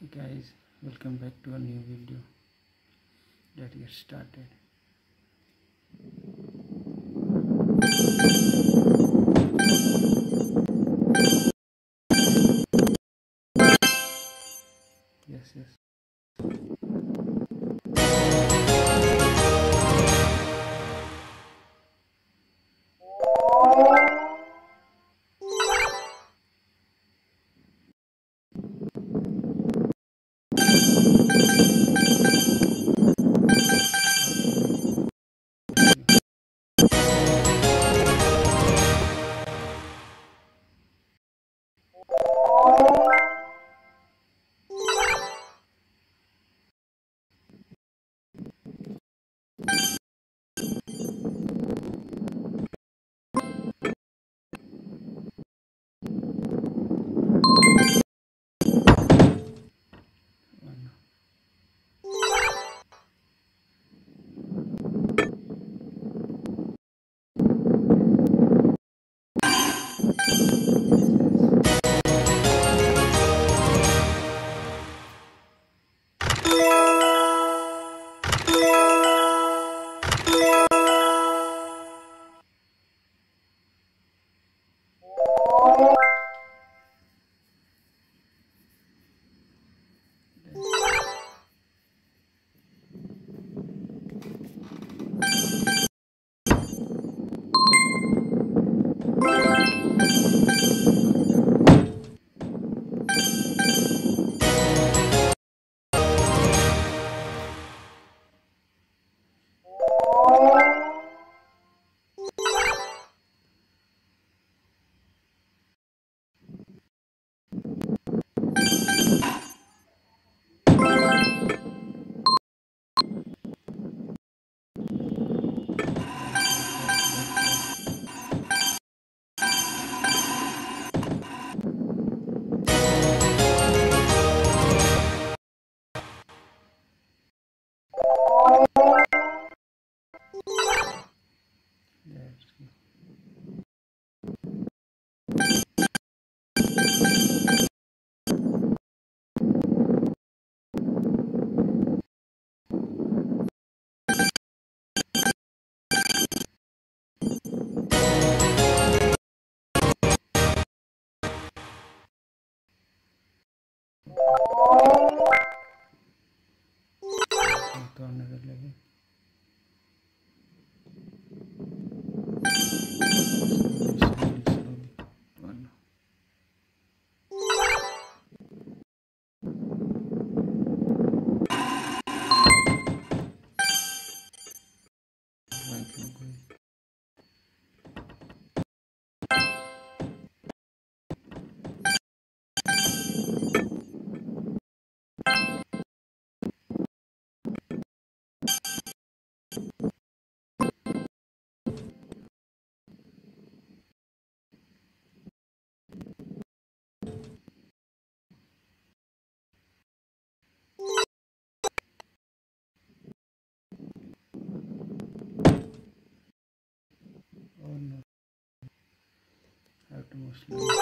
Hey guys, welcome back to a new video. Let's get started. तो Thank you.